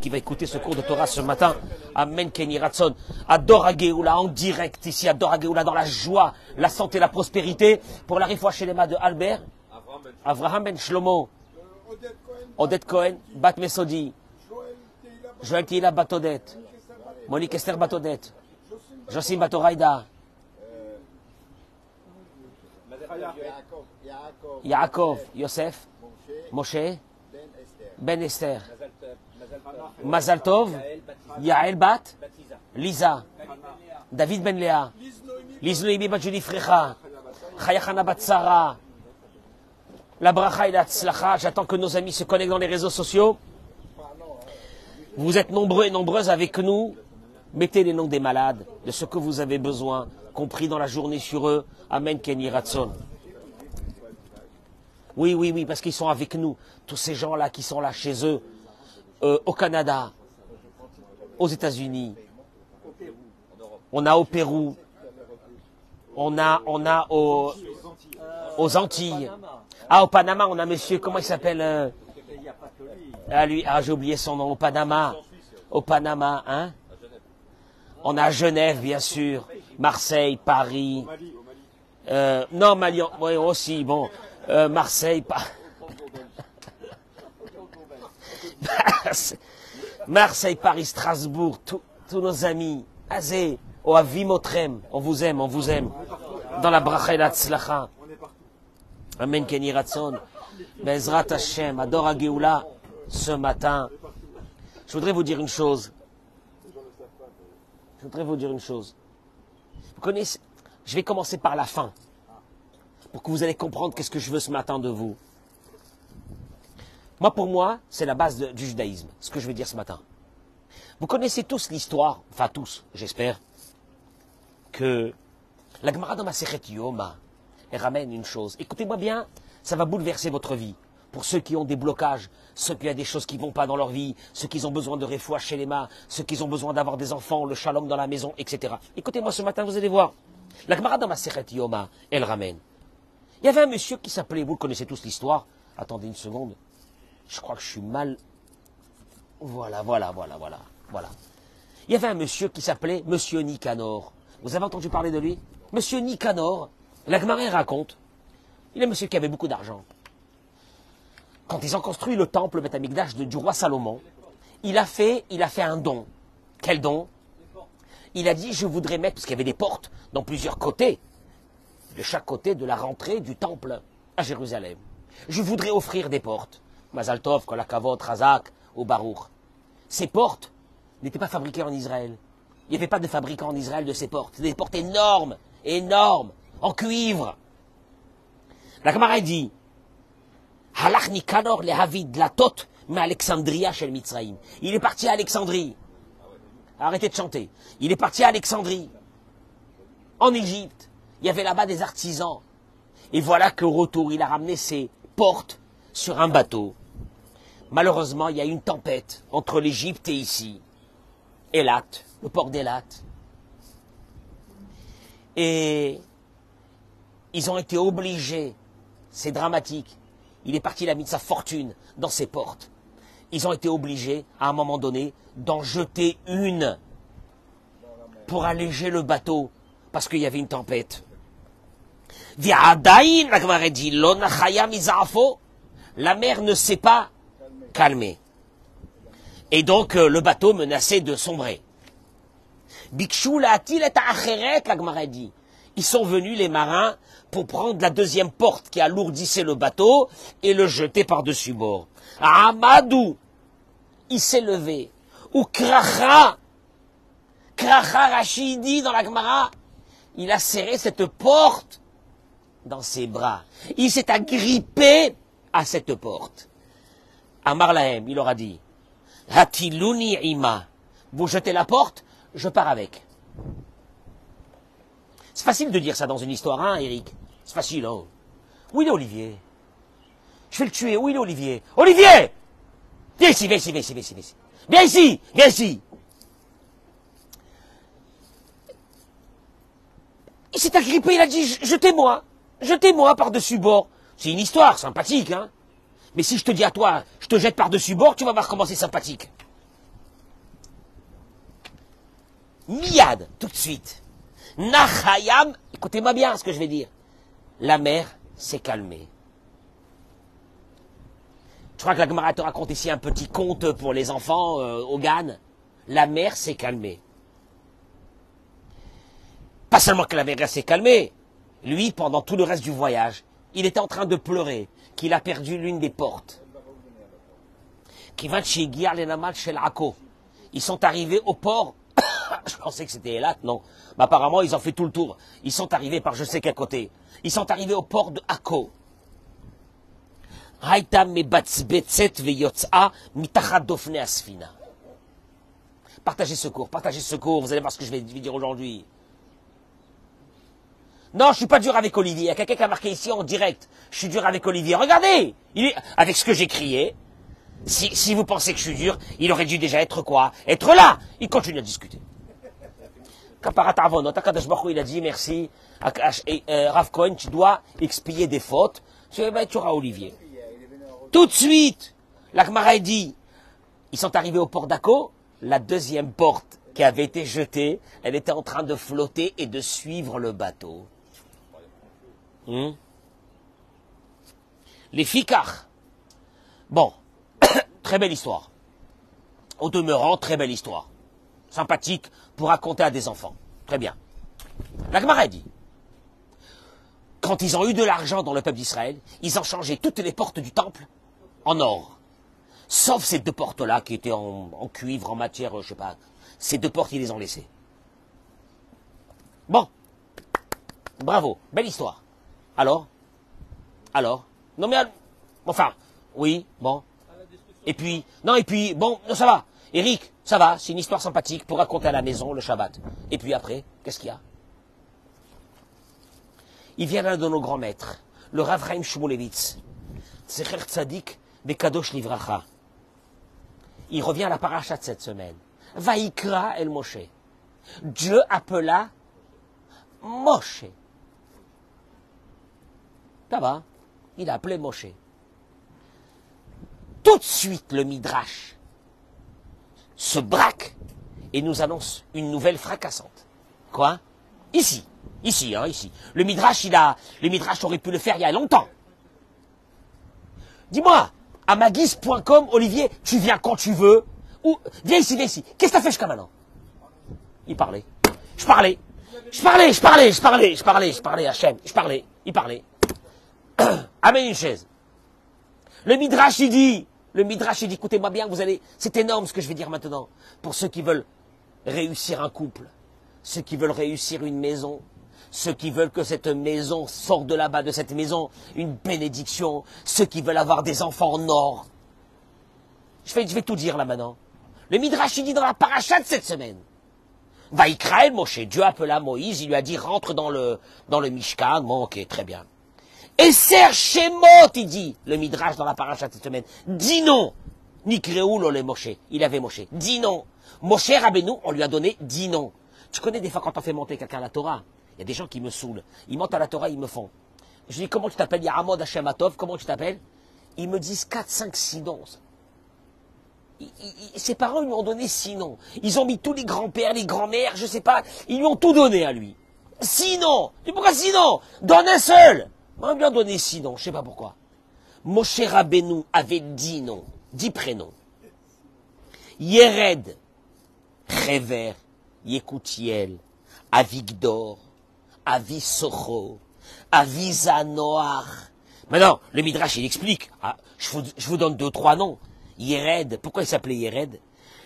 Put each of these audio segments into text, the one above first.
qui va écouter ce cours de Torah ce matin. Amen Kenny Ratson. Adora Geoula en direct ici, Adora Geoula dans la joie, la santé, la prospérité. Pour la les mains de Albert, Avraham Ben Shlomo, Odette Cohen, Bat Mesodi, Joël Tila Batodet, Monique Esther Batodet, Josim Batoraïda, Yaakov, Yosef, Moshe, Ben Esther, Mazal Tov, Yael Bat, Lisa, David Ben Léa, Liz Noémie Bat Julie Frecha, Chayachana la et. J'attends que nos amis se connectent dans les réseaux sociaux. Vous êtes nombreux et nombreuses avec nous. Mettez les noms des malades, de ce que vous avez besoin, compris dans la journée sur eux. Amen, Kenny Ratson. Oui, oui, oui, parce qu'ils sont avec nous. Tous ces gens-là qui sont là chez eux, euh, au Canada, aux États-Unis, on a au Pérou, on a, on a au, aux Antilles. Ah, au Panama, on a monsieur, comment il s'appelle euh, Ah, lui, ah, j'ai oublié son nom, au Panama. Au Panama, hein On a Genève, bien sûr, Marseille, Paris. Euh, non, Mali, aussi, bon. Marseille, pas. Marseille, Paris, Strasbourg, tous nos amis, Azé, Oavimotrem, on vous aime, on vous aime. Dans la bracha et la tzlacha. Amen, Kenny Ratson. Bezrat Hashem, Adora Geoula, ce matin. Je voudrais vous dire une chose. Je voudrais vous dire une chose. Vous connaissez, je vais commencer par la fin. Pour que vous allez comprendre qu'est-ce que je veux ce matin de vous. Moi, pour moi, c'est la base du judaïsme, ce que je vais dire ce matin. Vous connaissez tous l'histoire, enfin tous, j'espère, que la Gemara dans Masechet Yoma, elle ramène une chose. Écoutez-moi bien, ça va bouleverser votre vie. Pour ceux qui ont des blocages, ceux qui ont des choses qui vont pas dans leur vie, ceux qui ont besoin de réfoua chez les mains, ceux qui ont besoin d'avoir des enfants, le shalom dans la maison, etc. Écoutez-moi ce matin, vous allez voir. La Gemara dans Masechet Yoma, elle ramène. Il y avait un monsieur qui s'appelait, vous connaissez tous l'histoire, attendez une seconde, je crois que je suis mal. Voilà, voilà, voilà, voilà, voilà. Il y avait un monsieur qui s'appelait Monsieur Nicanor. Vous avez entendu parler de lui? Monsieur Nicanor, la Gemara raconte, il est un monsieur qui avait beaucoup d'argent. Quand ils ont construit le temple Beth Amikdash de- du roi Salomon, il a fait, il a fait un don. Quel don? Il a dit, je voudrais mettre, parce qu'il y avait des portes dans plusieurs côtés, de chaque côté de la rentrée du temple à Jérusalem. Je voudrais offrir des portes. Mazaltov, Kolakavot, Razak ou. Ces portes n'étaient pas fabriquées en Israël. Il n'y avait pas de fabricant en Israël de ces portes. Des portes énormes, énormes, en cuivre. La camarade dit, Halach le Havid Latot, mais Alexandria chez. Il est parti à Alexandrie. Arrêtez de chanter. Il est parti à Alexandrie. En Égypte. Il y avait là-bas des artisans. Et voilà qu'au retour, il a ramené ses portes sur un bateau. Malheureusement, il y a une tempête entre l'Égypte et ici. Elat, le port d'Elat. Et ils ont été obligés, c'est dramatique, il est parti, il a mis de sa fortune dans ses portes. Ils ont été obligés, à un moment donné, d'en jeter une pour alléger le bateau, parce qu'il y avait une tempête. La. La mer ne s'est pas calmée. Et donc, euh, le bateau menaçait de sombrer. Bikshu la'atil et acheret, la Gemara dit. Ils sont venus, les marins, pour prendre la deuxième porte qui alourdissait le bateau et le jeter par-dessus bord. Amadou, il s'est levé. Ou Kracha, Kracha Rachidi dans la Gemara, il a serré cette porte dans ses bras. Il s'est agrippé à cette porte. Amar Lahem, il aura dit, Hatiluni ima. Vous jetez la porte, je pars avec. C'est facile de dire ça dans une histoire, hein, Eric? C'est facile, hein Où est Olivier? Je vais le tuer, où est Olivier? Olivier viens ici, viens ici, viens ici, viens ici. Viens ici, viens ici. Il s'est agrippé, il a dit, jetez-moi, jetez-moi par-dessus bord. C'est une histoire sympathique, hein. Mais si je te dis à toi, je te jette par-dessus bord, tu vas voir comment c'est sympathique. Miad, tout de suite. Nachayam, écoutez-moi bien ce que je vais dire. La mer s'est calmée. Je crois que la Gemara te raconte ici un petit conte pour les enfants euh. La mer s'est calmée. Pas seulement que la mer s'est calmée, lui, pendant tout le reste du voyage, il était en train de pleurer qu'il a perdu l'une des portes. Ils sont arrivés au port. je pensais que c'était Elat, non. Mais apparemment, ils ont fait tout le tour. Ils sont arrivés par je sais quel côté. Ils sont arrivés au port de Akko. Partagez ce cours, partagez ce cours, vous allez voir ce que je vais dire aujourd'hui. Non, je suis pas dur avec Olivier. Il y a quelqu'un qui a marqué ici en direct. Je suis dur avec Olivier. Regardez, avec ce que j'ai crié. Si, si vous pensez que je suis dur, il aurait dû déjà être quoi? Être là. Il continue à discuter. il a dit merci. Euh, Rav Cohen, tu dois expier des fautes. Tu auras Olivier. Tout de suite, l'Akmara dit, ils sont arrivés au port d'Ako, la deuxième porte qui avait été jetée, elle était en train de flotter et de suivre le bateau. Hmm? Les ficars. Bon, très belle histoire. Au demeurant, très belle histoire. Sympathique pour raconter à des enfants. Très bien. La dit, quand ils ont eu de l'argent dans le peuple d'Israël, ils ont changé toutes les portes du temple en or. Sauf ces deux portes-là qui étaient en, cuivre, en matière, je sais pas. Ces deux portes, ils les ont laissées. Bon. Bravo. Belle histoire. Alors? Alors? Non mais... Enfin, oui, bon. Et puis... Non, et puis... Bon, ça va. Eric, ça va, c'est une histoire sympathique pour raconter à la maison le Shabbat. Et puis après, qu'est-ce qu'il y a? Il vient l'un de nos grands maîtres, le Rav Chaim Shmulevitz, Tzadik Bekadosh Livracha. Il revient à la paracha cette semaine. Vaikra El Moshe. Dieu appela Moshe. Va. Il a appelé Moshe. Tout de suite, le Midrash se braque et nous annonce une nouvelle fracassante. Quoi? Ici. Ici, hein, ici. Le Midrash, il a, le Midrash aurait pu le faire il y a longtemps. Dis-moi, à magis.com, Olivier, tu viens quand tu veux. Ou, viens ici, viens ici. Qu'est-ce que tu as fait jusqu'à maintenant? Il parlait. Je parlais. Je parlais, je parlais, je parlais, je parlais, je parlais, Hachem. Je parlais, il parlait. Amène une chaise. Le Midrash, il dit, le Midrash, il dit, écoutez-moi bien, vous allez, c'est énorme ce que je vais dire maintenant. Pour ceux qui veulent réussir un couple, ceux qui veulent réussir une maison, ceux qui veulent que cette maison sorte de là-bas, de cette maison, une bénédiction, ceux qui veulent avoir des enfants en or. Je vais, je vais tout dire là maintenant. Le Midrash, il dit dans la paracha cette semaine. Va Israël, Moshe, Dieu appela Moïse, il lui a dit rentre dans le, dans le Mishkan. Bon, ok, très bien. Et Shemot, il dit, le Midrash dans la paracha cette semaine, dis non. Nikreou le Moshe, il avait Moshe, dis non. Moshe Rabbeinu, on lui a donné dis non. Tu connais des fois quand on fait monter quelqu'un à la Torah, il y a des gens qui me saoulent. Ils montent à la Torah, ils me font. Je dis, comment tu t'appelles? Yahamod Hashem Atov, comment tu t'appelles? Ils me disent 4, 5, 6 noms. ses parents lui ont donné 6 noms. Ils ont mis tous les grands-pères, les grands-mères, je sais pas, ils lui ont tout donné à lui. Sinon, pourquoi sinon Donne un seul on lui a donné six noms, je ne sais pas pourquoi. Moshe Rabbeinu avait dix noms, dix prénoms. Yered, Réver, Yekutiel, Avigdor, Avisocho, Avizanoar. Maintenant, le Midrash, il explique. Ah, je, vous, je, vous, donne deux, trois noms. Yered, pourquoi il s'appelait Yered?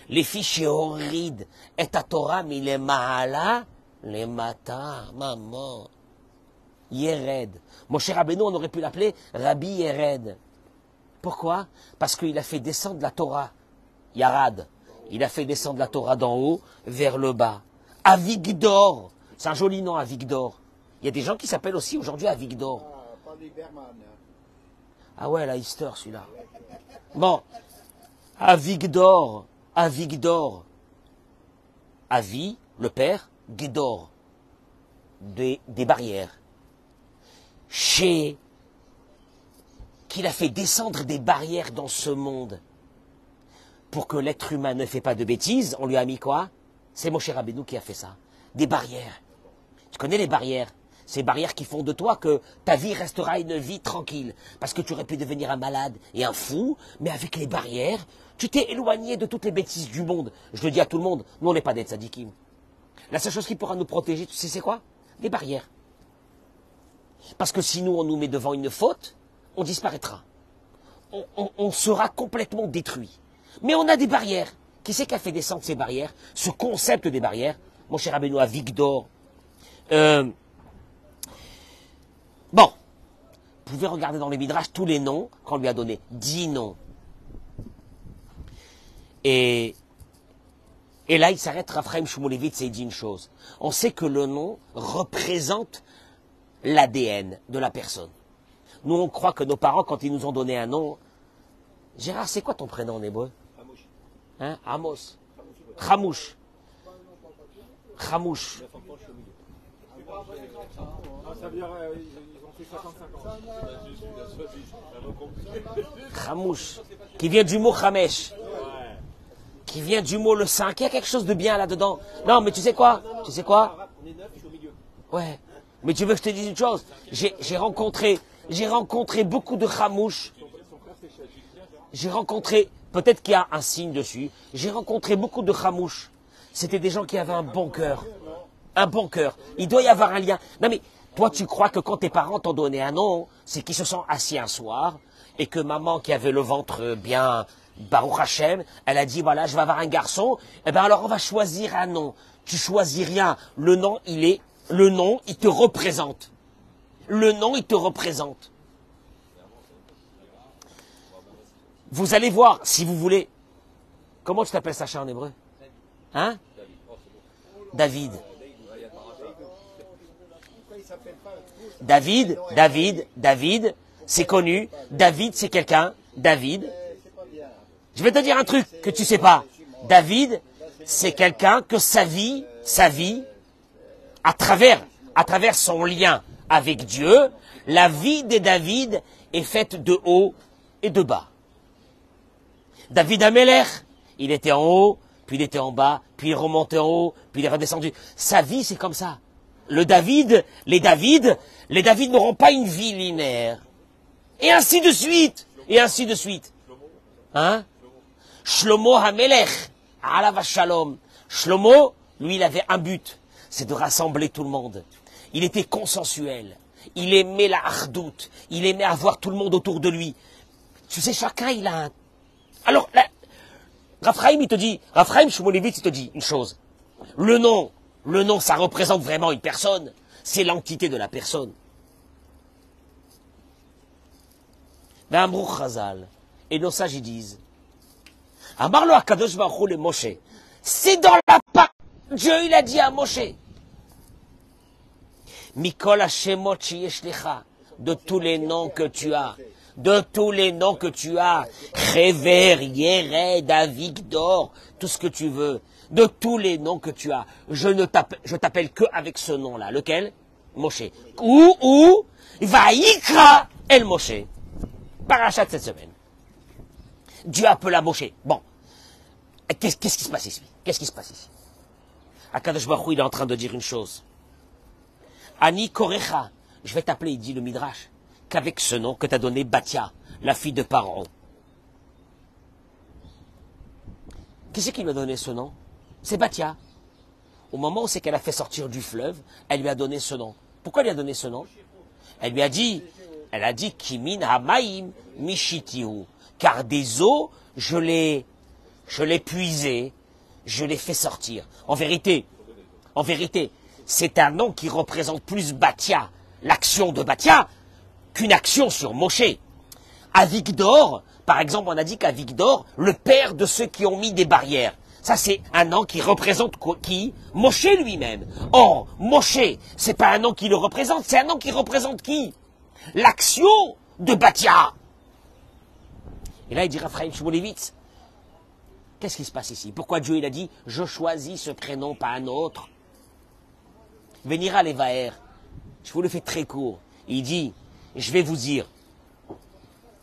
Les fiches horrides. Et à Torah, mais les Mahala, les Mata, maman. Yered. Moshe Rabbeinu, on aurait pu l'appeler Rabbi Yered. Pourquoi? Parce qu'il a fait descendre la Torah. Yarad. Il a fait descendre la Torah d'en haut vers le bas. Avigdor. C'est un joli nom, Avigdor. Il y a des gens qui s'appellent aussi aujourd'hui Avigdor. Ah ouais, la Easter, celui-là. Bon. Avigdor. Avigdor. Avi, le père, Gidor. Des, des barrières chez qu'il a fait descendre des barrières dans ce monde pour que l'être humain ne fait pas de bêtises, on lui a mis quoi? C'est Moshe Rabbeinu qui a fait ça. Des barrières. Tu connais les barrières? Ces barrières qui font de toi que ta vie restera une vie tranquille. Parce que tu aurais pu devenir un malade et un fou, mais avec les barrières, tu t'es éloigné de toutes les bêtises du monde. Je le dis à tout le monde, nous on n'est pas des tzadikim. La seule chose qui pourra nous protéger, tu sais c'est quoi? Des barrières. Parce que si nous on nous met devant une faute, on disparaîtra. On, sera complètement détruit. Mais on a des barrières. Qui c'est qui a fait descendre ces barrières Ce concept des barrières Mon cher Abeno à Victor. Euh, bon. Vous pouvez regarder dans les midrash tous les noms qu'on lui a donnés. Dix noms. Et, et là, il s'arrête, Raphaël Shmulevitz, et il dit une chose. On sait que le nom représente l'ADN de la personne. Nous, on croit que nos parents, quand ils nous ont donné un nom, Gérard, c'est quoi ton prénom en hébreu Hein? Amos. Hamouche. Hamouche. Ça veut dire, ils ils ont fait 55 ans. Hamouche. Qui vient du mot Hamesh. Qui vient du mot le 5. Il y a quelque chose de bien là-dedans. Non, mais tu sais quoi? Tu sais quoi? On est neuf, je suis au milieu. Ouais. Mais tu veux que je te dise une chose? J'ai rencontré, rencontré beaucoup de Hamouches. J'ai rencontré, peut-être qu'il y a un signe dessus, j'ai rencontré beaucoup de Hamouches. C'était des gens qui avaient un bon cœur. Un bon cœur. Il doit y avoir un lien. Non mais, toi tu crois que quand tes parents t'ont donné un nom, c'est qu'ils se sont assis un soir et que maman qui avait le ventre bien Baruch Hashem, elle a dit voilà je vais avoir un garçon, eh ben alors on va choisir un nom. Tu choisis rien. Le nom il est, le nom il te représente. Le nom il te représente. Vous allez voir, si vous voulez. Comment tu t'appelles Sacha en hébreu? Hein? David. David, David, David, c'est connu. David, c'est quelqu'un. David. Je vais te dire un truc que tu sais pas. David, c'est quelqu'un que sa vie, sa vie, à travers, son lien avec Dieu, la vie de David est faite de haut et de bas. David Ameller, il était en haut, puis il était en bas, puis il remontait en haut, puis il est redescendu. Sa vie, c'est comme ça. Le David, les David, les David n'auront pas une vie linéaire. Et ainsi de suite, et ainsi de suite. Hein? Shlomo Hamelech, Alav Shalom. Shlomo, lui, il avait un but, c'est de rassembler tout le monde. Il était consensuel. Il aimait la hardoute. Il aimait avoir tout le monde autour de lui. Tu sais, chacun, il a un... Alors, Raphaël, il te dit, Raphaël Shmulevitz, il te dit une chose. Le nom, le nom, ça représente vraiment une personne. C'est l'entité de la personne. Mais Amrou Chazal, et nos sages, ils disent, Baruch. C'est dans la. Dieu, il a dit à Moshe. Mikol Hashemot. De tous les noms que tu as. De tous les noms que tu as. Réver, Yered, Avigdor, tout ce que tu veux. De tous les noms que tu as. Je ne t'appelle, que avec ce nom-là. Lequel? Moshe. Ou, ou, Vaïkra El Moshe. Parachat cette semaine. Dieu appela Moshe. Bon. Qu'est-ce qui se passe ici? Qu'est-ce qui se passe ici? Akadosh Baruch il est en train de dire une chose. Ani Korecha, je vais t'appeler, il dit le Midrash, qu'avec ce nom que t'as donné Batia, la fille de Paran. Qui c'est qui lui a donné ce nom? C'est Batia. Au moment où c'est qu'elle a fait sortir du fleuve, elle lui a donné ce nom. Pourquoi elle lui a donné ce nom? Elle lui a dit, elle a dit Kimin Hamaim Mishitihu, car des eaux, je l'ai, je l'ai puisé, je l'ai fait sortir. En vérité, en vérité, c'est un nom qui représente plus Batia, l'action de Batia, qu'une action sur Moshe. À Vicdor, par exemple, on a dit qu'à Vicdor, le père de ceux qui ont mis des barrières. Ça, c'est un nom qui représente qui? Moshe lui-même. Or, Moshe, c'est pas un nom qui le représente, c'est un nom qui représente qui? L'action de Batia. Et là, il dit Raphaël Shmulevitz, qu'est-ce qui se passe ici? Pourquoi Dieu, il a dit, je choisis ce prénom, pas un autre? Venira les. Je vous le fais très court. Il dit, je vais vous dire,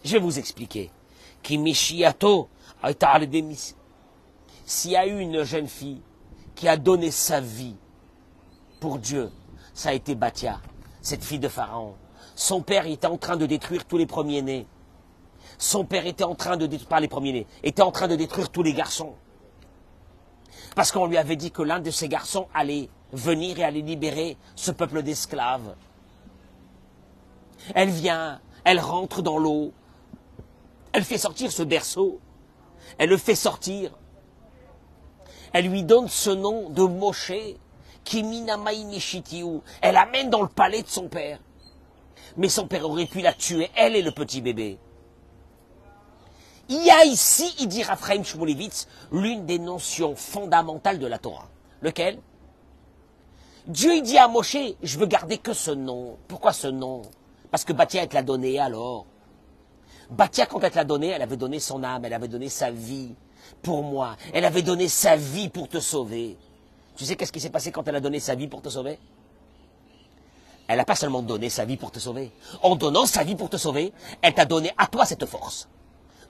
je vais vous expliquer. S'il y a eu une jeune fille qui a donné sa vie pour Dieu, ça a été Batia, cette fille de Pharaon. Son père était en train de détruire tous les premiers-nés. Son père était en train de détruire, les premiers-nés, était en train de détruire tous les garçons. Parce qu'on lui avait dit que l'un de ces garçons allait venir et allait libérer ce peuple d'esclaves. Elle vient, elle rentre dans l'eau, elle fait sortir ce berceau, elle le fait sortir, elle lui donne ce nom de Moshe, Kiminamaïnishitiou. Elle l'amène dans le palais de son père. Mais son père aurait pu la tuer, elle et le petit bébé. Il y a ici, il dit Raphaël Shmulevitz, l'une des notions fondamentales de la Torah. Lequel? Dieu il dit à Moshe, je veux garder que ce nom. Pourquoi ce nom? Parce que Batia, te l'a donné alors. Batia, quand elle te l'a donné, elle avait donné son âme, elle avait donné sa vie pour moi. Elle avait donné sa vie pour te sauver. Tu sais qu'est-ce qui s'est passé quand elle a donné sa vie pour te sauver? Elle n'a pas seulement donné sa vie pour te sauver. En donnant sa vie pour te sauver, elle t'a donné à toi cette force.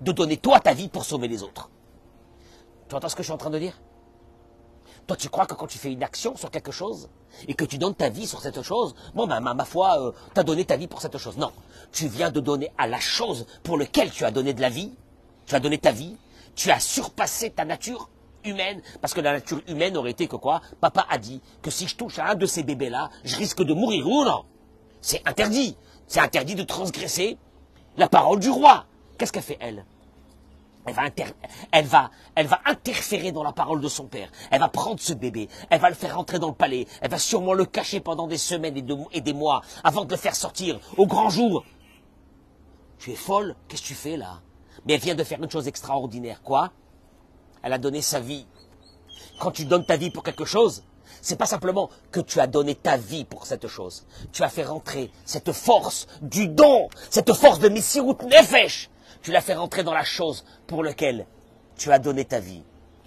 De donner toi ta vie pour sauver les autres. Tu entends ce que je suis en train de dire? Toi, tu crois que quand tu fais une action sur quelque chose et que tu donnes ta vie sur cette chose, bon, ben, ma, foi, euh, tu as donné ta vie pour cette chose. Non, tu viens de donner à la chose pour laquelle tu as donné de la vie, tu as donné ta vie, tu as surpassé ta nature humaine, parce que la nature humaine aurait été que quoi? Papa a dit que si je touche à un de ces bébés-là, je risque de mourir ou non? C'est interdit. C'est interdit de transgresser la parole du roi. Qu'est-ce qu'elle fait, elle? Elle va, elle, va, elle va interférer dans la parole de son père. Elle va prendre ce bébé, elle va le faire rentrer dans le palais, elle va sûrement le cacher pendant des semaines et, des mois avant de le faire sortir au grand jour. Tu es folle? Qu'est-ce que tu fais là? Mais elle vient de faire une chose extraordinaire. Quoi? Elle a donné sa vie. Quand tu donnes ta vie pour quelque chose, c'est pas simplement que tu as donné ta vie pour cette chose. Tu as fait rentrer cette force du don, cette force de Messirut Nefesh tu l'as fait rentrer dans la chose pour laquelle tu as donné ta vie.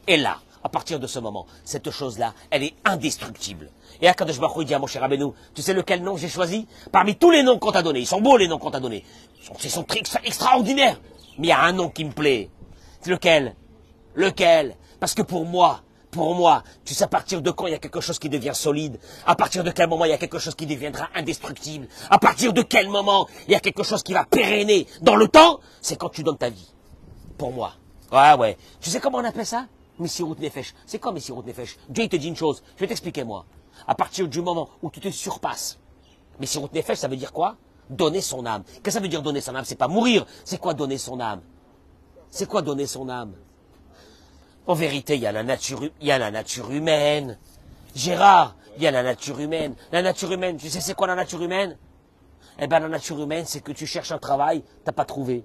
Et là, à partir de ce moment, cette chose-là, elle est indestructible. Et Akadosh Baruch dit à mon cher Abénou, tu sais lequel nom j'ai choisi? Parmi tous les noms qu'on t'a donnés, ils sont beaux les noms qu'on t'a donnés, ils sont, très extraordinaires, mais il y a un nom qui me plaît. C'est lequel? Lequel? Parce que pour moi, pour moi, tu sais à partir de quand il y a quelque chose qui devient solide? À partir de quel moment il y a quelque chose qui deviendra indestructible? À partir de quel moment il y a quelque chose qui va pérenner dans le temps? C'est quand tu donnes ta vie. Pour moi. Ouais, ouais. Tu sais comment on appelle ça? Messirut Nefesh. C'est quoi Messirut Nefesh? Dieu il te dit une chose. Je vais t'expliquer moi. À partir du moment où tu te surpasses. Messirut Nefesh, ça veut dire quoi? Donner son âme. Qu'est-ce que ça veut dire donner son âme? C'est pas mourir. C'est quoi donner son âme? C'est quoi donner son âme? En vérité, il y a la nature, humaine. Gérard, il y a la nature humaine. La nature humaine, tu sais c'est quoi la nature humaine? Eh bien la nature humaine, c'est que tu cherches un travail, t'as pas trouvé.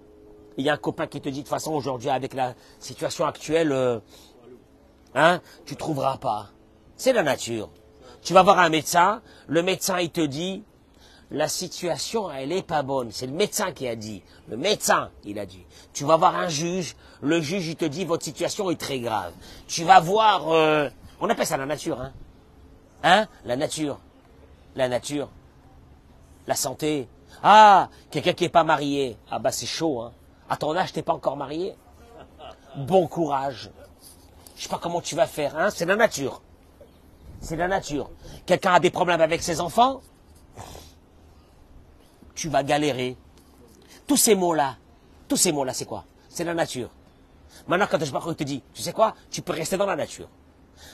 Il y a un copain qui te dit de toute façon aujourd'hui avec la situation actuelle, euh, hein, tu trouveras pas. C'est la nature. Tu vas voir un médecin, le médecin il te dit la situation, elle est pas bonne. C'est le médecin qui a dit. Le médecin, il a dit. Tu vas voir un juge. Le juge, il te dit, votre situation est très grave. Tu vas voir, euh, on appelle ça la nature, hein. Hein? La nature. La nature. La santé. Ah, quelqu'un qui est pas marié. Ah bah c'est chaud, hein. À ton âge, t'es pas encore marié. Bon courage. Je sais pas comment tu vas faire, hein. C'est la nature. C'est la nature. Quelqu'un a des problèmes avec ses enfants? Tu vas galérer. Tous ces mots-là, tous ces mots-là, c'est quoi? C'est la nature. Maintenant, quand je te dis, tu sais quoi? Tu peux rester dans la nature.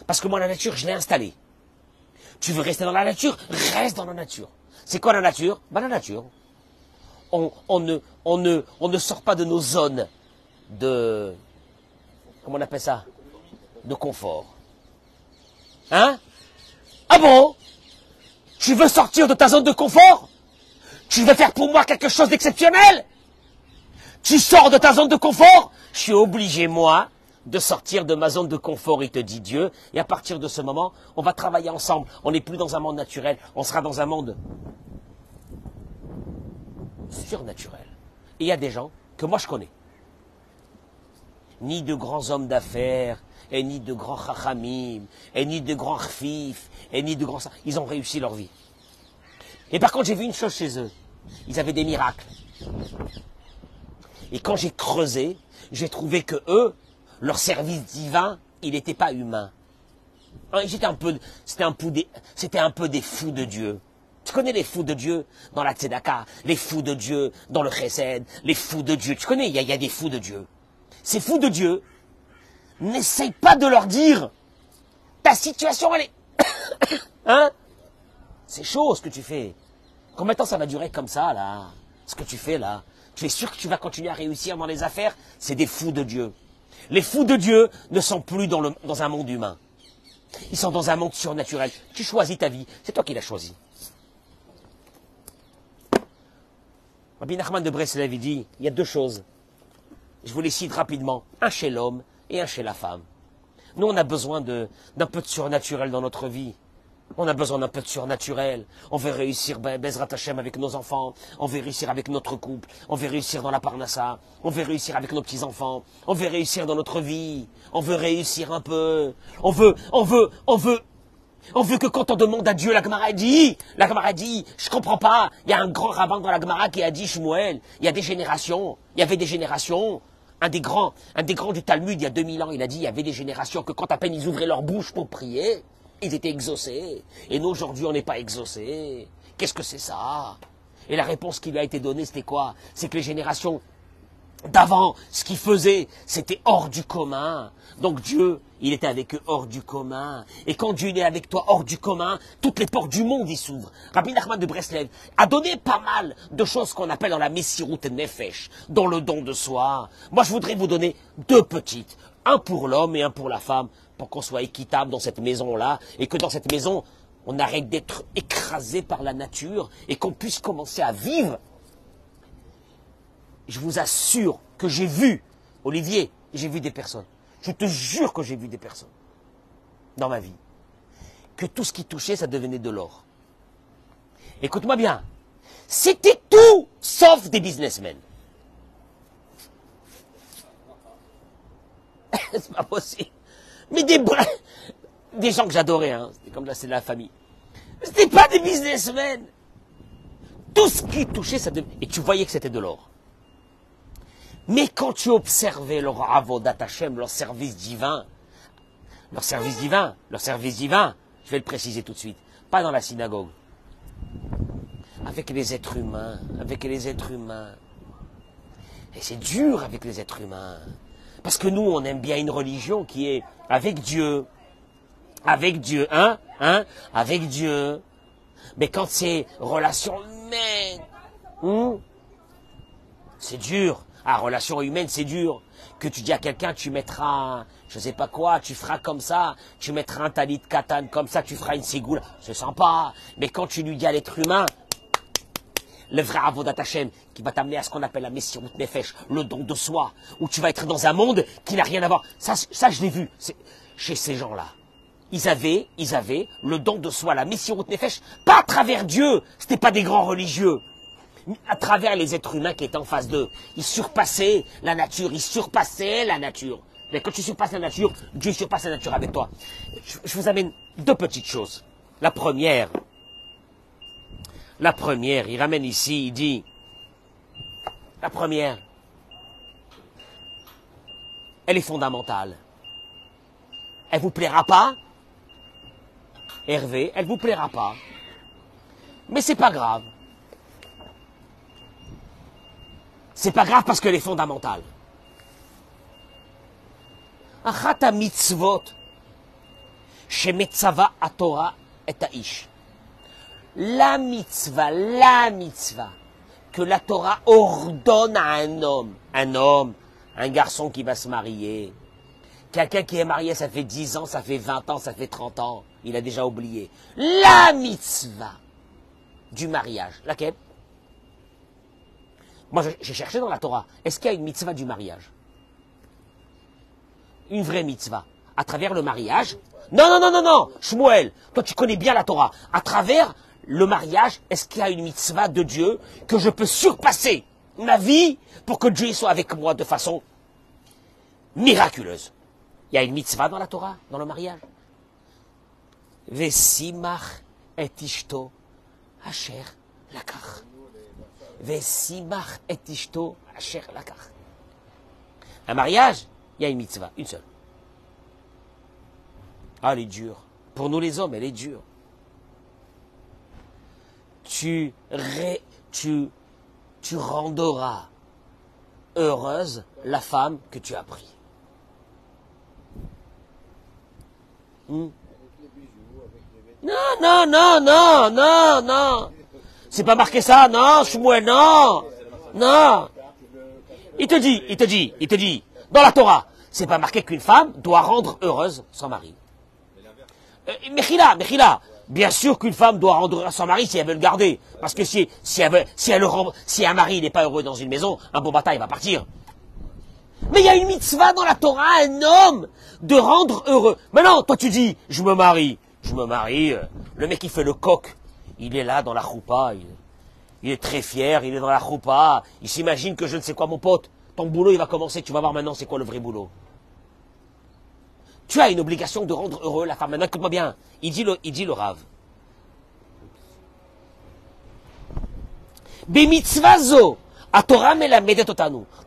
Parce que moi, la nature, je l'ai installée. Tu veux rester dans la nature? Reste dans la nature. C'est quoi la nature? Ben, la nature. Ne, on ne sort pas de nos zones de... Comment on appelle ça? De confort. Hein? Ah bon? Tu veux sortir de ta zone de confort? Tu veux faire pour moi quelque chose d'exceptionnel? Tu sors de ta zone de confort? Je suis obligé, moi, de sortir de ma zone de confort, il te dit Dieu. Et à partir de ce moment, on va travailler ensemble. On n'est plus dans un monde naturel, on sera dans un monde surnaturel. Et il y a des gens que moi je connais. Ni de grands hommes d'affaires, et ni de grands chachamim, et ni de grands khfif, et ni de grands... Ils ont réussi leur vie. Et par contre, j'ai vu une chose chez eux. Ils avaient des miracles. Et quand j'ai creusé, j'ai trouvé que eux, leur service divin, il n'était pas humain. Hein, C'était un peu, des, fous de Dieu. Tu connais les fous de Dieu dans la Tzedaka, les fous de Dieu dans le Chesed, les fous de Dieu. Tu connais, il y, a- il y a des fous de Dieu. Ces fous de Dieu, n'essaye pas de leur dire, ta situation, elle est, hein? C'est chaud ce que tu fais. Combien de temps ça va durer comme ça, là Ce que tu fais, là? Tu es sûr que tu vas continuer à réussir dans les affaires? C'est des fous de Dieu. Les fous de Dieu ne sont plus dans, un monde humain. Ils sont dans un monde surnaturel. Tu choisis ta vie. C'est toi qui l'as choisi. Rabbi Nachman de Breslev, il dit, il y a deux choses. Je vous les cite rapidement. Un chez l'homme et un chez la femme. Nous, on a besoin d'un peu de surnaturel dans notre vie. On a besoin d'un peu de surnaturel. On veut réussir ben, Bezrat Hashem avec nos enfants. On veut réussir avec notre couple. On veut réussir dans la parnassa. On veut réussir avec nos petits-enfants. On veut réussir dans notre vie. On veut réussir un peu. On veut, on veut, on veut. On veut que quand on demande à Dieu, la Gemara dit, la Gemara dit, je comprends pas, il y a un grand rabbin dans la Gemara qui a dit, Shmuel, il y a des générations, il y avait des générations, un des grands, un des grands du Talmud, il y a 2000 ans, il a dit, il y avait des générations que quand à peine ils ouvraient leur bouche pour prier, ils étaient exaucés. Et nous, aujourd'hui, on n'est pas exaucés. Qu'est-ce que c'est ça? Et la réponse qui lui a été donnée, c'était quoi? C'est que les générations d'avant, ce qu'ils faisaient, c'était hors du commun. Donc Dieu, il était avec eux hors du commun. Et quand Dieu est avec toi hors du commun, toutes les portes du monde s'ouvrent. Rabbi Nachman de Breslev a donné pas mal de choses qu'on appelle dans la Messirut Nefesh, dans le don de soi. Moi, je voudrais vous donner deux petites. Un pour l'homme et un pour la femme, pour qu'on soit équitable dans cette maison-là, et que dans cette maison, on arrête d'être écrasé par la nature, et qu'on puisse commencer à vivre je vous assure que j'ai vu, Olivier, j'ai vu des personnes. Je te jure que j'ai vu des personnes dans ma vie. Que tout ce qui touchait, ça devenait de l'or. Écoute-moi bien. C'était tout sauf des businessmen. c'est pas possible. Mais des, des gens que j'adorais, hein. C'était comme là, c'est la famille. C'était pas des businessmen. Tout ce qui touchait, ça. Et tu voyais que c'était de l'or. Mais quand tu observais leur avodat Hashem, leur service divin, leur service divin, leur service divin, je vais le préciser tout de suite, pas dans la synagogue, avec les êtres humains, avec les êtres humains. Et c'est dur avec les êtres humains. Parce que nous, on aime bien une religion qui est avec Dieu. Avec Dieu, hein, hein, avec Dieu. Mais quand c'est relation humaine, hmm, c'est dur. Ah, relation humaine, c'est dur. Que tu dis à quelqu'un, tu mettras, je sais pas quoi, tu feras comme ça, tu mettras un talit de katane comme ça, tu feras une ségoule, c'est sympa. Mais quand tu lui dis à l'être humain, le vrai avodat Hashem, qui va t'amener à ce qu'on appelle la Messirut Nefesh, le don de soi, où tu vas être dans un monde qui n'a rien à voir. Ça, je l'ai vu chez ces gens-là. Ils avaient, ils avaient le don de soi, la Messirut Nefesh, pas à travers Dieu, c'était pas des grands religieux, à travers les êtres humains qui étaient en face d'eux. Ils surpassaient la nature, ils surpassaient la nature. Mais quand tu surpasses la nature, Dieu surpasse la nature avec toi. Je vous amène deux petites choses. La première, la première, il ramène ici, il dit, la première, elle est fondamentale. Elle vous plaira pas, Hervé, elle vous plaira pas. Mais c'est pas grave. C'est pas grave parce qu'elle est fondamentale. Achat mitzvot, shemetzava atora et aish. La mitzvah, la mitzvah, que la Torah ordonne à un homme, un homme, un garçon qui va se marier, quelqu'un qui est marié, ça fait 10 ans, ça fait 20 ans, ça fait 30 ans, il a déjà oublié. La mitzvah du mariage, laquelle? Moi, j'ai- cherché dans la Torah. Est-ce qu'il y a une mitzvah du mariage? Une vraie mitzvah. À travers le mariage? Non, non, non, non, non Shmuel, toi tu connais bien la Torah. À travers le mariage, est-ce qu'il y a une mitzvah de Dieu que je peux surpasser ma vie pour que Dieu soit avec moi de façon miraculeuse? Il y a une mitzvah dans la Torah, dans le mariage. Vesimach et ishto asher. Vesimach et ishto asher. Un mariage, il y a une mitzvah, une seule. Ah, elle est dure. Pour nous les hommes, elle est dure. Tu, rendras heureuse la femme que tu as pris. Hmm? Non, non, non, non, non, non. C'est pas marqué ça, non, Shmuel, non, non. Il te dit, il te dit, il te dit, dans la Torah, c'est pas marqué qu'une femme doit rendre heureuse son mari. Euh, Mechila, Mechila, bien sûr qu'une femme doit rendre heureuse son mari si elle veut le garder. Parce que si, un mari n'est pas heureux dans une maison, un bon bataille va partir. Mais il y a une mitzvah dans la Torah, un homme, de rendre heureux. Maintenant, toi tu dis, je me marie, je me marie, euh, le mec il fait le coq, il est là dans la choupa, il, il est très fier, il est dans la choupa, il s'imagine que je ne sais quoi mon pote, ton boulot il va commencer, tu vas voir maintenant c'est quoi le vrai boulot. Tu as une obligation de rendre heureux la femme. Maintenant écoute-moi bien, il dit le, il dit le rave.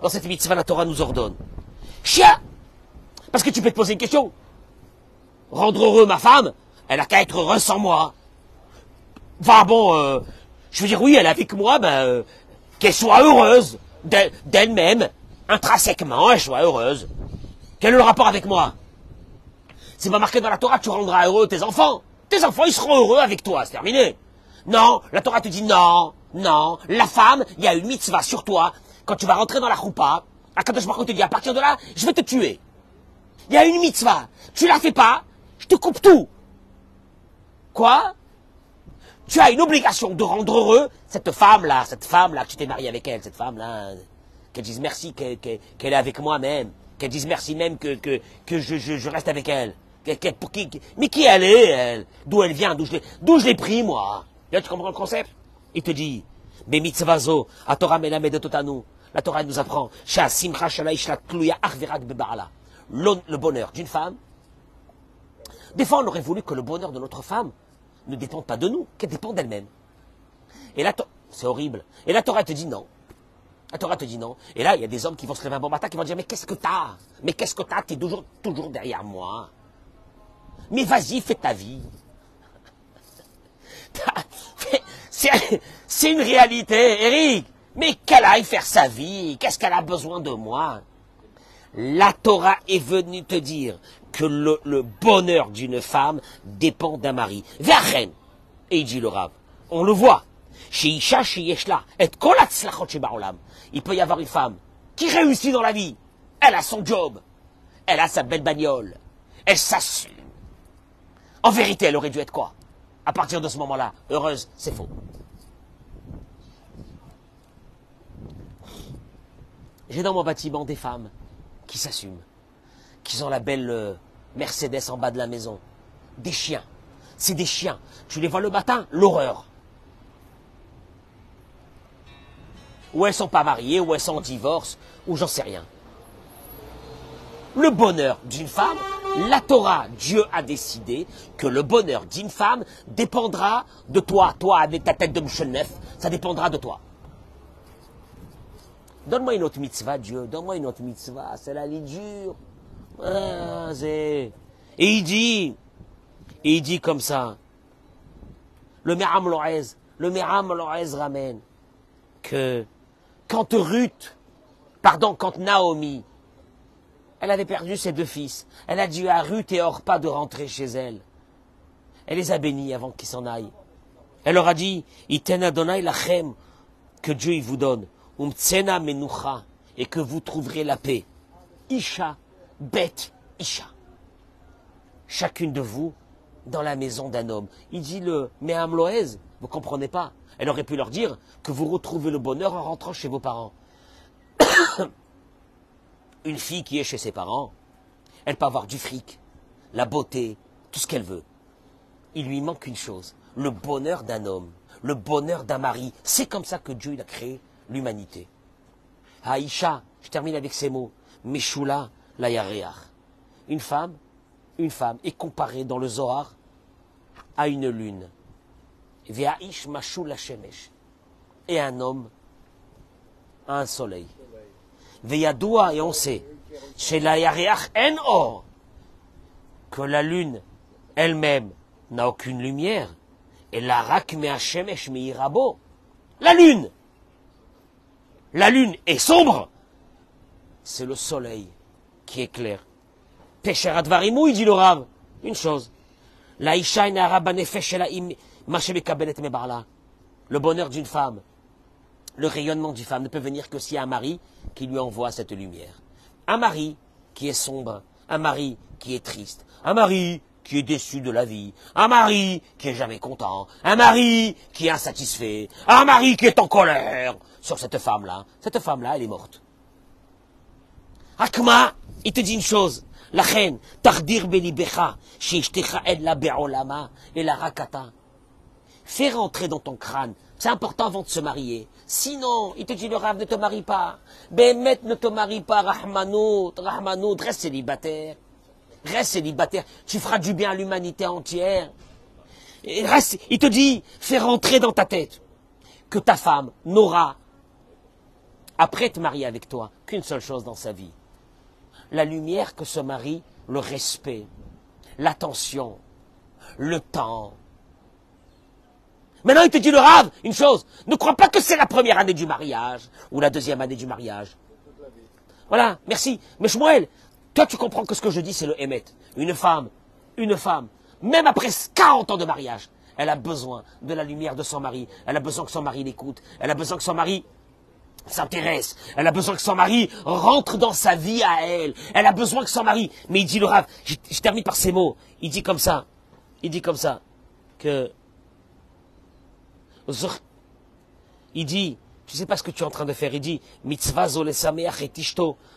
Dans cette mitzvah, la Torah nous ordonne. Chia Parce que tu peux te poser une question. Rendre heureux ma femme, elle a qu'à être heureuse sans moi. Enfin bon, euh, je veux dire, oui, elle est avec moi, ben, euh, qu'elle soit heureuse d'elle- d'elle-même, intrinsèquement, elle soit heureuse. Quel est le rapport avec moi? C'est pas marqué dans la Torah tu rendras heureux tes enfants. Tes enfants, ils seront heureux avec toi, c'est terminé. Non, la Torah te dit non, non, la femme, il y a une mitzvah sur toi. Quand tu vas rentrer dans la choupa, Akadosh Baruch te dit, à partir de là, je vais te tuer. Il y a une mitzvah. Tu la fais pas, je te coupe tout. Quoi? Tu as une obligation de rendre heureux cette femme-là, cette femme-là, que tu t'es marié avec elle, cette femme-là, qu'elle dise merci qu'elle est avec moi même, qu'elle dise merci même que, je reste avec elle. Mais qui elle est, elle? D'où elle vient D'où je l'ai d'où je pris, moi? Là, tu comprends le concept? Il te dit, mais mitzvazo, a Torah totanu. La Torah nous apprend, Le bonheur d'une femme des fois, on aurait voulu que le bonheur de notre femme ne dépende pas de nous, qu'elle dépende d'elle-même. Et là, c'est horrible. Et la Torah te dit non. La Torah te dit non. Et là, il y a des hommes qui vont se lever un bon matin, qui vont dire, mais qu'est-ce que t'as? Mais qu'est-ce que t'as? T'es toujours derrière moi. Mais vas-y, fais ta vie. C'est une réalité, Eric. Mais qu'elle aille faire sa vie. Qu'est-ce qu'elle a besoin de moi? La Torah est venue te dire que le, bonheur d'une femme dépend d'un mari. Ve'achen. Et il dit le Rav, on le voit. Chez chez Yeshla, et. Il peut y avoir une femme qui réussit dans la vie. Elle a son job. Elle a sa belle bagnole. Elle s'assume. En vérité, elle aurait dû être quoi? À partir de ce moment-là, heureuse, c'est faux. J'ai dans mon bâtiment des femmes qui s'assument, qui ont la belle euh, Mercedes en bas de la maison. Des chiens. C'est des chiens. Tu les vois le matin, l'horreur. Ou elles sont pas mariées, ou elles sont en divorce, ou j'en sais rien. Le bonheur d'une femme, la Torah, Dieu a décidé que le bonheur d'une femme dépendra de toi. Toi, avec ta tête de neuf, ça dépendra de toi. Donne-moi une autre mitzvah, Dieu. Donne-moi une autre mitzvah. Celle-là, elle est dure. Ah, Et il dit, et il dit comme ça, le Meram Loez, le Meram Loez ramène que quand Ruth, pardon, quand Naomi, elle avait perdu ses deux fils, elle a dit à Ruth et Orpa de rentrer chez elle. Elle les a bénis avant qu'ils s'en aillent. Elle leur a dit, que Dieu vous donne, et que vous trouverez la paix. Isha, bet, Isha. Chacune de vous dans la maison d'un homme. Il dit le Me'am Loez, vous comprenez pas. Elle aurait pu leur dire que vous retrouvez le bonheur en rentrant chez vos parents. Une fille qui est chez ses parents, elle peut avoir du fric, la beauté, tout ce qu'elle veut. Il lui manque une chose, le bonheur d'un homme, le bonheur d'un mari. C'est comme ça que Dieu a créé l'humanité. Aïcha, je termine avec ces mots, Meshula la. Une femme, une femme est comparée dans le Zohar à une lune. Shemesh. Et un homme à un soleil. Ve'yadoua, et on sait, chez la en or, que la lune elle-même n'a aucune lumière. Et la rakme Hashemesh Meirabo. La lune. La lune est sombre. C'est le soleil qui éclaire. Pesher Advarimou, il dit le. Une chose. La Isha Le bonheur d'une femme, le rayonnement d'une femme ne peut venir que s'il y a un mari qui lui envoie cette lumière. Un mari qui est sombre, un mari qui est triste, un mari qui est déçu de la vie, un mari qui est jamais content, un mari qui est insatisfait, un mari qui est en colère sur cette femme-là. Cette femme-là, elle est morte. Akma, il te dit une chose. La reine, tardir belibecha, ed la be'olama, et la rakata. Fais rentrer dans ton crâne. C'est important avant de se marier. Sinon, il te dit le rave, ne te marie pas. Bémet, ne te marie pas, Rahmanout, Rahmanout, reste célibataire. Reste célibataire. Tu feras du bien à l'humanité entière. Et reste, il te dit, fais rentrer dans ta tête que ta femme n'aura, après te marier avec toi, qu'une seule chose dans sa vie. La lumière que ce mari, le respect, l'attention, le temps. Maintenant, il te dit le rave, une chose, ne crois pas que c'est la première année du mariage ou la deuxième année du mariage. Voilà, merci. Mais Shmuel, toi, tu comprends que ce que je dis, c'est le émet. Une femme, une femme, même après 40 ans de mariage, elle a besoin de la lumière de son mari. Elle a besoin que son mari l'écoute. Elle a besoin que son mari s'intéresse. Elle a besoin que son mari rentre dans sa vie à elle. Elle a besoin que son mari. Mais il dit le rave. Je termine par ces mots. Il dit comme ça. Il dit comme ça que il dit tu sais pas ce que tu es en train de faire. Il dit, mitzvah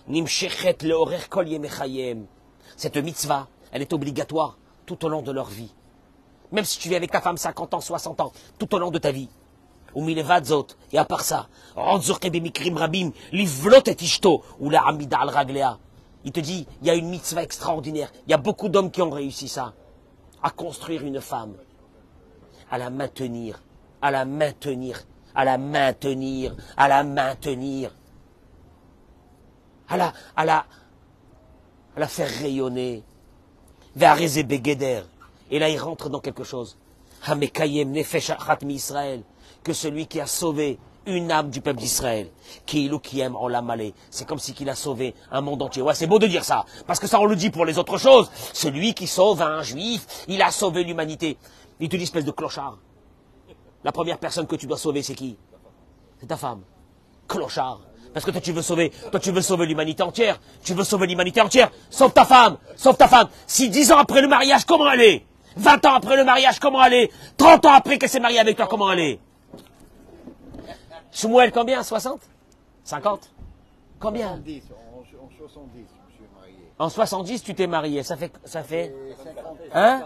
nimshechet kol Cette mitzvah, elle est obligatoire tout au long de leur vie. Même si tu vis avec ta femme 50 ans, 60 ans, tout au long de ta vie. Ou et à part ça, rabim, livlot et ishto, ou la amida al. Il te dit, il y a une mitzvah extraordinaire. Il y a beaucoup d'hommes qui ont réussi ça. À construire une femme. À la maintenir. À la maintenir à la maintenir, à la maintenir, à la, à la, à la faire rayonner. Et là, il rentre dans quelque chose. Israël. Que celui qui a sauvé une âme du peuple d'Israël, qui qui aime en la malé. C'est comme si qu'il a sauvé un monde entier. Ouais, c'est beau de dire ça, parce que ça on le dit pour les autres choses. Celui qui sauve un juif, il a sauvé l'humanité. Il te dit espèce de clochard. La première personne que tu dois sauver, c'est qui? C'est ta femme. Clochard. Parce que toi, tu veux sauver, toi, tu veux sauver l'humanité entière. Tu veux sauver l'humanité entière. Sauve ta femme. Sauve ta femme. Si dix ans après le mariage, comment elle est 20 ans après le mariage, comment elle est 30 ans après qu'elle s'est mariée avec toi, comment elle est Shmuel, combien? 60 50 Combien? En 70. En 70, tu t'es marié. Ça fait, ça fait, hein?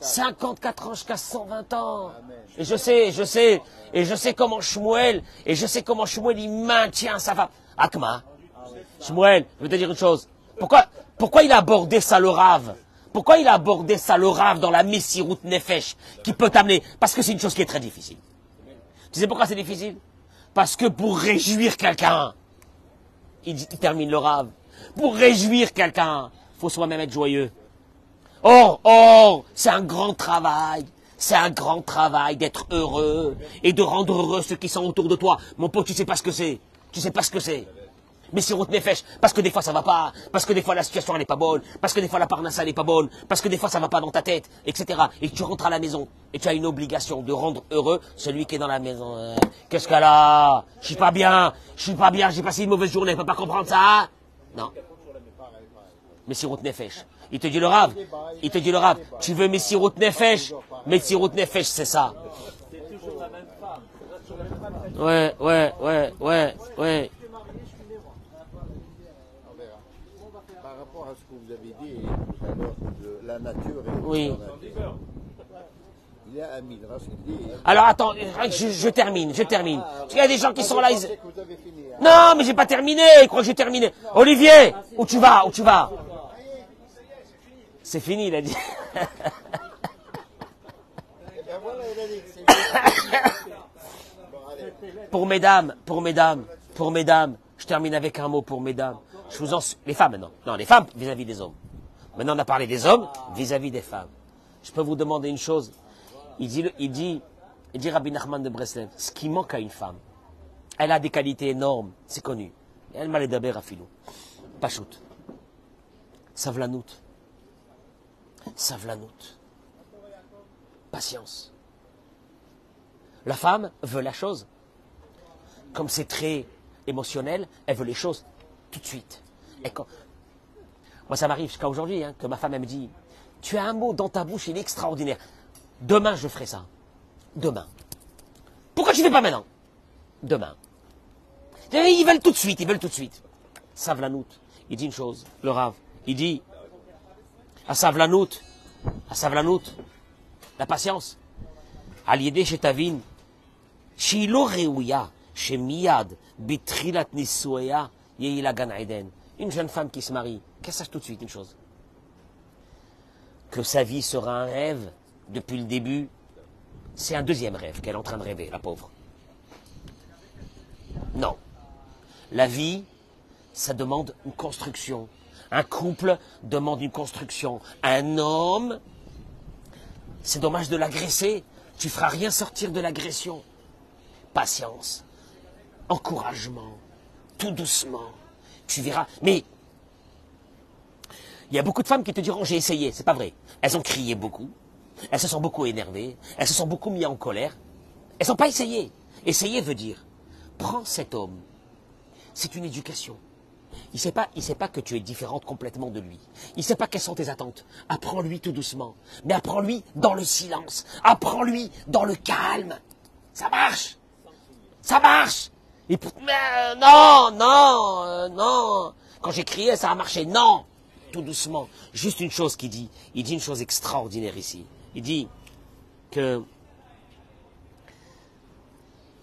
54 ans jusqu'à 120 ans. Et je sais, je sais, et je sais comment Shmuel, et je sais comment Shmuel, il maintient sa femme. Akma. Shmuel, je vais te dire une chose. Pourquoi, pourquoi il a abordé ça le rave? Pourquoi il a abordé ça le rave dans la Messirut Nefesh qui peut t'amener? Parce que c'est une chose qui est très difficile. Tu sais pourquoi c'est difficile? Parce que pour réjouir quelqu'un, il, il termine le rave pour réjouir quelqu'un, faut soi-même être joyeux. Or, or, c'est un grand travail. C'est un grand travail d'être heureux et de rendre heureux ceux qui sont autour de toi. Mon pote, tu sais pas ce que c'est. Tu sais pas ce que c'est. Mais c'est route fèches, parce que des fois ça va pas, parce que des fois la situation elle est pas bonne, parce que des fois la parnassa elle est pas bonne, parce que des fois ça va pas dans ta tête, etc. Et tu rentres à la maison et tu as une obligation de rendre heureux celui qui est dans la maison. Qu'est-ce qu'elle a? Je suis pas bien, je suis pas bien, j'ai passé une mauvaise journée, peut pas comprendre ça non. Messirut Nefesh. Il te dit le rave. Il te dit le rave. Tu veux Messirut Nefesh? Messirut Nefesh, c'est ça. Ouais, ouais, ouais, ouais, ouais. Par rapport à ce que vous avez dit tout à l'heure de la nature et Oui. Alors attends, je, je termine, je termine. Il y a des gens qui sont là. Ils... hein. Non, mais j'ai pas terminé. Il croit que j'ai terminé. Olivier, où tu vas Où tu vas? C'est fini, il a dit. Pour mesdames, pour mesdames, pour mesdames, je termine avec un mot pour mesdames. Je vous en... Les femmes maintenant. Non, les femmes vis-à-vis des hommes. Maintenant, on a parlé des hommes vis-à-vis des femmes. je peux vous demander une chose. Il dit, il dit, il dit Rabbi Nachman de Breslev, ce qui manque à une femme, elle a des qualités énormes, c'est connu. Elle m'a les daber à filou. Pachout. Savlanout. Savlanout. Patience. La femme veut la chose. Comme c'est très émotionnel, elle veut les choses tout de suite. Moi, ça m'arrive jusqu'à aujourd'hui hein, que ma femme elle me dit Tu as un mot dans ta bouche, il est extraordinaire. Demain, je ferai ça. Demain. Pourquoi tu ne fais pas maintenant? Demain. Ils veulent tout de suite, ils veulent tout de suite. Savlanout, il dit une chose, le rave. Il dit à Savlanout, à Savlanout, la patience. Aliédé chez Tavin, chez Loréouya, chez Miyad, Bitrilat Nisouya, Yeila Gan Eden. Une jeune femme qui se marie, qu'elle sache tout de suite une chose. Que sa vie sera un rêve depuis le début, c'est un deuxième rêve qu'elle est en train de rêver, la pauvre. Non. La vie, ça demande une construction. Un couple demande une construction. Un homme, c'est dommage de l'agresser. Tu feras rien sortir de l'agression. Patience, encouragement, tout doucement. Tu verras. Mais il y a beaucoup de femmes qui te diront j'ai essayé. C'est pas vrai. Elles ont crié beaucoup. Elles se sont beaucoup énervées. Elles se sont beaucoup mis en colère. Elles n'ont pas essayé. Essayer veut dire prends cet homme. C'est une éducation. Il ne sait, pas, il sait pas que tu es différente complètement de lui. Il ne sait pas quelles sont tes attentes. Apprends-lui tout doucement. Mais apprends-lui dans le silence. Apprends-lui dans le calme. Ça marche. Ça marche. Et pour- Mais, euh, non, non, euh, non. Quand j'ai crié, ça a marché. Non. Tout doucement. Juste une chose qu'il dit. Il dit une chose extraordinaire ici. Il dit que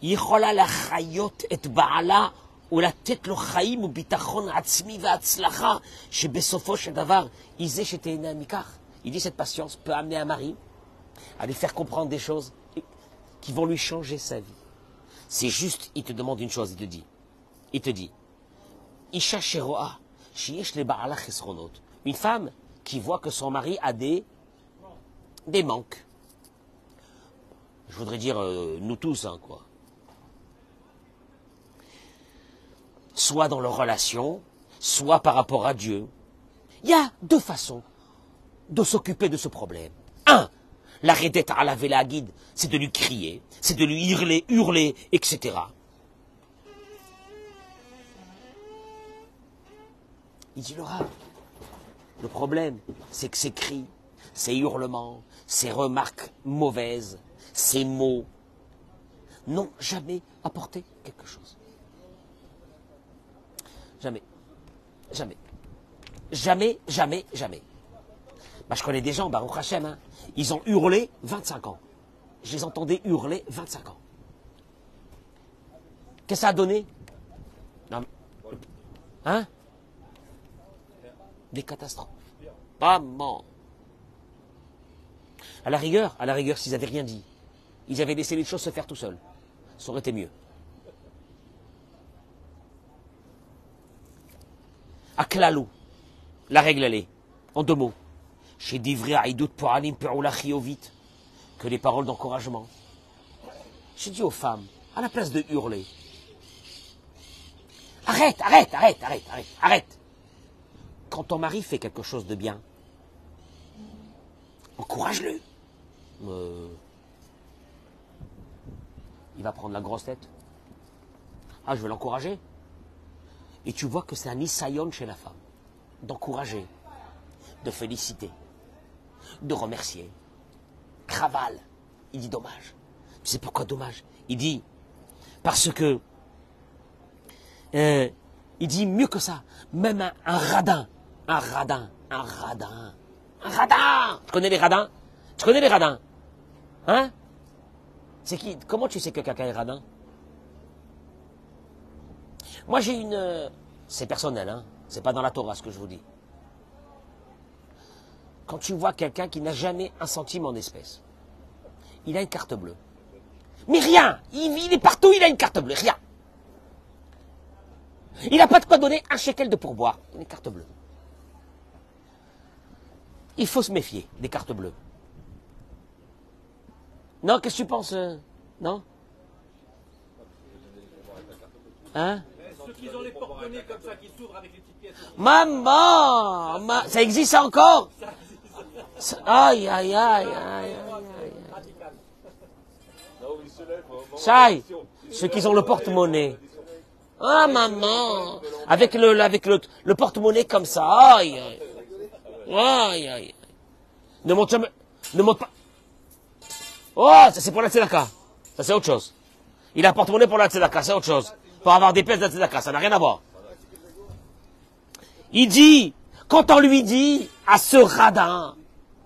היא יכולה להחיות את בעלה ולתת לו חיים וביטחון עצמי והצלחה, שבסופו של דבר היא זה שתהנה מכך. Il dit cette patience peut amener un mari à lui faire comprendre des choses qui vont lui changer sa vie. C'est juste, il te demande une chose, il te dit. Il te dit, Isha sheroa, sheyesh le ba'ala chesronot. Une femme qui voit que son mari a des, des manques. Je voudrais dire, euh, nous tous, hein, quoi. Soit dans leur relation, soit par rapport à Dieu. Il y a deux façons de s'occuper de ce problème. Un, la redette à la vela guide, c'est de lui crier, c'est de lui hurler, hurler, etc. Il dit le le problème, c'est que ces cris, ces hurlements, ces remarques mauvaises, ces mots, n'ont jamais apporté quelque chose. Jamais. Jamais. Jamais, jamais, jamais. Bah, je connais des gens, Baruch Hashem, hein, ils ont hurlé 25 ans. Je les entendais hurler 25 ans. Qu'est-ce que ça a donné? Non, Hein? Des catastrophes. Maman. À la rigueur, à la rigueur, s'ils n'avaient rien dit, ils avaient laissé les choses se faire tout seuls. Ça aurait été mieux. Klalou. La règle, elle est, en deux mots, chez Divrei Aïdout Po'alim Pe'oula Chiovit, que les paroles d'encouragement. J'ai dit aux femmes, à la place de hurler, arrête, arrête, arrête, arrête, arrête, arrête. Quand ton mari fait quelque chose de bien, encourage-le. Il va prendre la grosse tête. Ah, je vais l'encourager? Et tu vois que c'est un isayon chez la femme. D'encourager, de féliciter, de remercier. Craval. Il dit dommage. Tu sais pourquoi dommage? Il dit parce que euh, il dit mieux que ça. Même un, un radin, un radin, un radin, un radin. Tu connais les radins? Tu connais les radins? Hein? C'est qui? Comment tu sais que quelqu'un est radin? Moi, j'ai une. euh, C'est personnel, hein. C'est pas dans la Torah ce que je vous dis. Quand tu vois quelqu'un qui n'a jamais un centime en espèces, il a une carte bleue. Mais rien il, est partout, il a une carte bleue, rien. Il n'a pas de quoi donner un shekel de pourboire, une carte bleue. Il faut se méfier des cartes bleues. Non, qu'est-ce que tu penses euh, Non? Hein? Ceux qui ont les porte-monnaies comme ça, qui s'ouvrent avec les petites pièces. Maman ma- Ça existe encore? Ça- Aïe, aïe, aïe, aïe, aïe, aïe. Ceux qui ont le porte-monnaie. Ah, maman Avec le, avec le, le porte-monnaie comme ça. Aïe, aïe. Aïe, aïe. Ne monte jamais. Ne monte pas. Oh, ça c'est pour la tzedaka. Ça c'est autre chose. Il a porte-monnaie pour la tzedaka, c'est autre chose. Pour avoir des pièces de ça n'a rien à voir. Il dit, quand on lui dit à ce radin,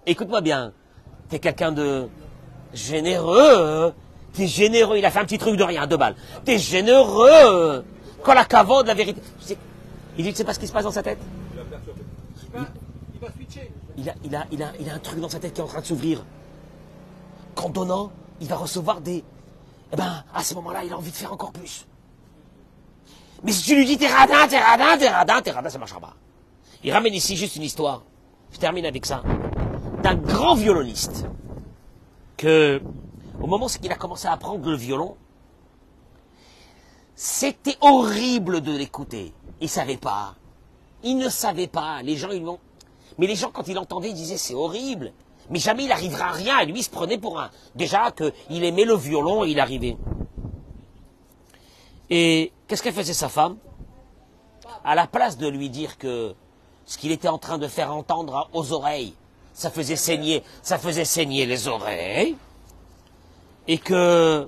écoute-moi bien, t'es quelqu'un de généreux, t'es généreux, il a fait un petit truc de rien, deux balles. T'es généreux, quand la cavode, la vérité. Il dit, tu sais pas ce qui se passe dans sa tête? Il a un truc dans sa tête qui est en train de s'ouvrir. Qu'en donnant, il va recevoir des... Eh ben, à ce moment-là, il a envie de faire encore plus. Mais si tu lui dis t'es radin, t'es radin, t'es radin, t'es radin, ça marchera pas. Il ramène ici juste une histoire. Je termine avec ça. D'un grand violoniste. Que, au moment où il a commencé à apprendre le violon, c'était horrible de l'écouter. Il savait pas. Il ne savait pas. Les gens, ils l'ont. Mais les gens, quand ils l'entendaient, ils disaient c'est horrible. Mais jamais il arrivera à rien. Et lui, il se prenait pour un. Déjà qu'il aimait le violon et il arrivait. Et qu'est-ce qu'elle faisait sa femme À la place de lui dire que ce qu'il était en train de faire entendre aux oreilles, ça faisait saigner, ça faisait saigner les oreilles, et que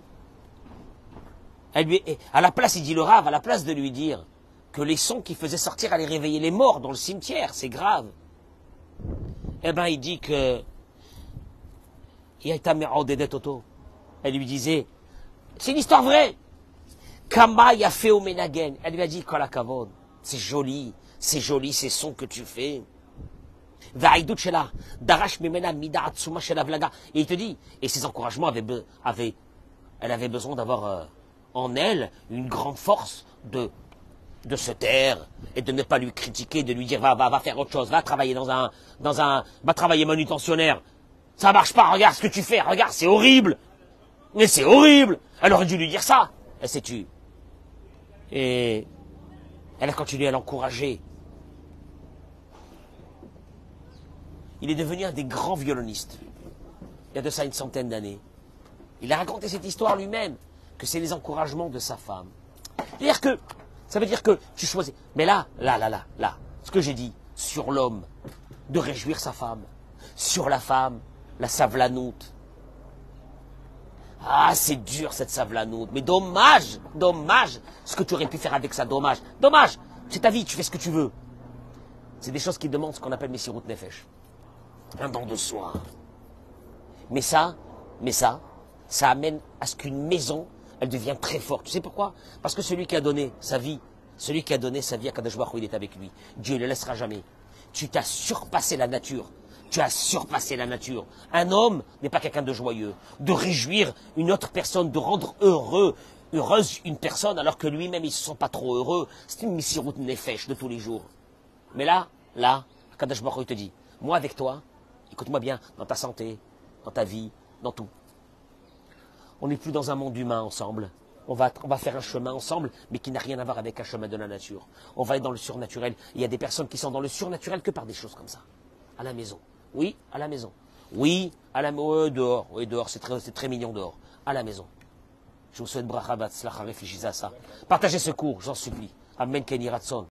lui, à la place, il dit le rave, à la place de lui dire que les sons qu'il faisait sortir allaient réveiller les morts dans le cimetière, c'est grave. Eh ben, il dit que. Elle lui disait, c'est une histoire vraie. Kama a fait au Menagen. Elle lui a dit, Kola Kavod, c'est joli, c'est joli ces sons que tu fais. Darash. Et il te dit, et ses encouragements avaient, elle avait besoin d'avoir euh, en elle une grande force de, se taire et de ne pas lui critiquer, de lui dire va, va, va faire autre chose, va travailler dans un, va travailler manutentionnaire. Ça marche pas, regarde ce que tu fais, regarde, c'est horrible. Mais c'est horrible. Elle aurait dû lui dire ça. Elle s'est tue. Et elle a continué à l'encourager. Il est devenu un des grands violonistes. Il y a de ça une centaine d'années. Il a raconté cette histoire lui-même, que c'est les encouragements de sa femme. C'est-à-dire que, ça veut dire que tu choisis. Mais là, là, là, là, là, ce que j'ai dit sur l'homme, de réjouir sa femme, sur la femme, la savlanoute. Ah, c'est dur cette savlanoute, mais dommage, dommage, ce que tu aurais pu faire avec ça, dommage, dommage, c'est ta vie, tu fais ce que tu veux. C'est des choses qui demandent ce qu'on appelle Messirut Nefesh. Un don de soi. Mais ça, mais ça, ça amène à ce qu'une maison, elle devient très forte. Tu sais pourquoi? Parce que celui qui a donné sa vie, celui qui a donné sa vie à Hu, il est avec lui. Dieu ne le laissera jamais. Tu t'as surpassé la nature. Tu as surpassé la nature. Un homme n'est pas quelqu'un de joyeux, de réjouir une autre personne, de rendre heureux, heureuse une personne alors que lui-même il se sent pas trop heureux. C'est une missiroute nefesh de tous les jours. Mais là, là, Kadosh Baruch te dit, moi avec toi, écoute-moi bien, dans ta santé, dans ta vie, dans tout. On n'est plus dans un monde humain ensemble. On va, on va faire un chemin ensemble, mais qui n'a rien à voir avec un chemin de la nature. On va être dans le surnaturel. Il y a des personnes qui sont dans le surnaturel que par des choses comme ça. À la maison. Oui, à la maison. Oui, à la ouais, dehors. Oui, dehors, c'est très, très mignon dehors. À la maison. Je vous souhaite bracha batzlacha, réfléchissez à ça. Partagez ce cours, j'en supplie. Amen Kenny Ratson.